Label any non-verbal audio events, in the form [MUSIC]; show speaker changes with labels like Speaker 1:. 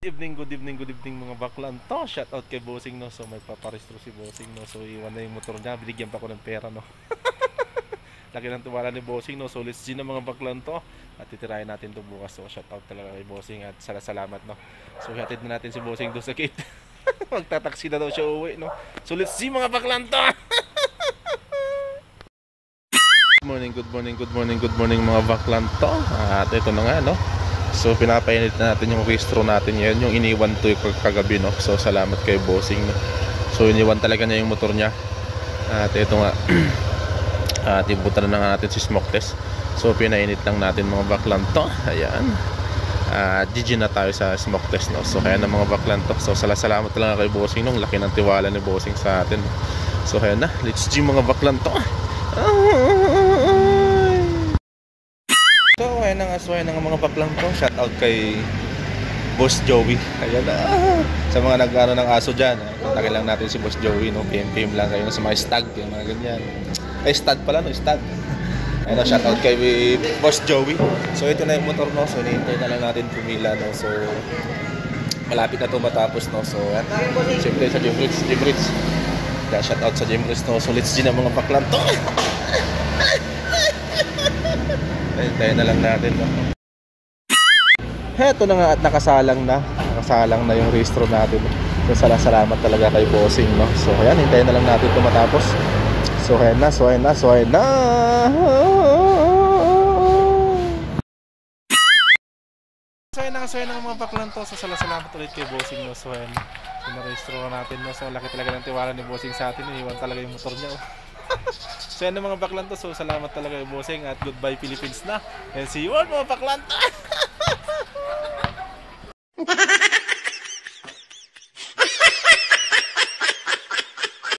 Speaker 1: Good evening, good evening, good evening mga baklan to. Shout out kay Bossing no. So may paparestro si Bossing no. So iwan na yung motor niya, binigyan pa ko ng pera no. [LAUGHS] Laki ng tuwala ni Bossing no. So let's na mga baklan to. At titirahin natin to bukas. So shout out talaga kay Bossing at sala salamat no. So hatid na natin si Bossing doon sa gate. [LAUGHS] Magtataksi na daw siya uwi no. So let's see mga baklan to. [LAUGHS] Good morning, good morning, good morning, good morning mga baklan to. At ito na nga no. So pinapainit na natin yung registro natin ngayon, yung iniwan to kagabi no. So salamat kay Bossing. So iniwan talaga niya yung motor niya. At ito nga [CLEARS THROAT] at ibutan na nga natin si smoke test. So pinainit lang natin mga baklan to. Ayan. At GG na tayo sa smoke test no. So kaya na mga baklan to. So sala salamat talaga kay Bossing no. Laki ng tiwala ni Bossing sa atin. So kaya na, let's G mga baklan to. So, ayan na nga, so ayan na nga mga baklang to. Shout out kay Boss Joey. Ayan na. Sa mga nag-ano ng aso dyan, eh, kontakin lang natin si Boss Joey, no? PM-PM lang kayo sa mga stag, yung mga ganyan. Ay, stag pala, no? Stag. Ayan na, shout out kay Boss Joey. So, ito na yung motor, no? So, hinihintay na lang natin pumila, no? So, malapit na to matapos, no? So, ayan. Siyempre sa Jim Ritz, Jim Ritz. Shout out sa Jim Ritz, no? So, let's see na mga baklang to. [LAUGHS] Hintayin na lang natin. No? Heto na nga at nakasalang na. Nakasalang na yung registro natin. So sala salamat talaga kay Bossing. No? So ayan, hintayin na lang natin ito matapos. So ayan na, so ayan na, so ayan na. So ayan na, so ayan na mga baklan to. So sala salamat ulit kay Bossing. No? So ayan, so na-registro natin. No? So laki talaga ng tiwala ni Bossing sa atin. Iniwan talaga yung motor niya. Oh. So yan mga baklan to. So salamat talaga Bossing at goodbye Philippines na. And see you all mga baklan. [LAUGHS]